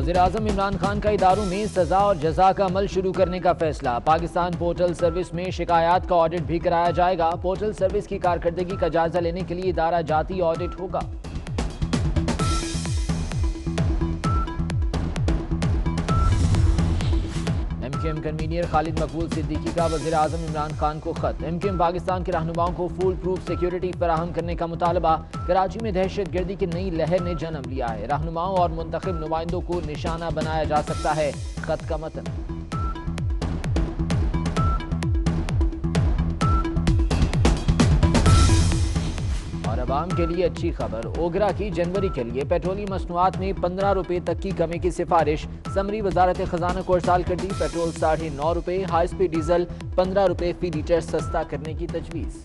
وزیر اعظم عمران خان کا اداروں میں سزا اور جزا کا عمل شروع کرنے کا فیصلہ۔ پاکستان پورٹل سروس میں شکایات کا آڈٹ بھی کرایا جائے گا۔ پورٹل سروس کی کارکردگی کا جائزہ لینے کے لیے ادارہ جاتی آڈٹ ہوگا۔ M Q M convener Khalid Maqbool Siddiqui کا وزیر اعظم عمران خان کو خط۔ ایم کے ایم پاکستان کے رہنماؤں کو فول پروف سیکیورٹی فراہم کرنے کا مطالبہ۔ کراچی میں دہشت گردی کی نئی لہر نے جنم لیا ہے۔ رہنماؤں اور منتخب نمائندوں کو نشانہ بنایا جا سکتا ہے۔ خط کا متن۔ عوام کے لیے اچھی خبر۔ اوگرا کی جنوری کے لیے پیٹرولی مصنوعات میں پندرہ روپے تک کی کمی کی سفارش۔ سمری وزارت خزانہ کو ارسال کر دی پیٹرول ساڑھے نو روپے، ہائی سپیڈ ڈیزل پندرہ روپے فی لیٹر سستا کرنے کی تجویز۔